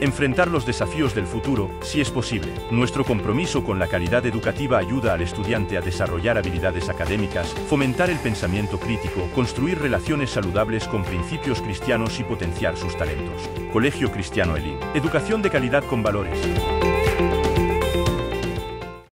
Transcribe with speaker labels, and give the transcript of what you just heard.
Speaker 1: enfrentar los desafíos del futuro, si es posible. Nuestro compromiso con la calidad educativa ayuda al estudiante a desarrollar habilidades académicas, fomentar el pensamiento crítico, construir relaciones saludables con principios cristianos y potenciar sus talentos. Colegio Cristiano Elín. Educación de calidad con valores.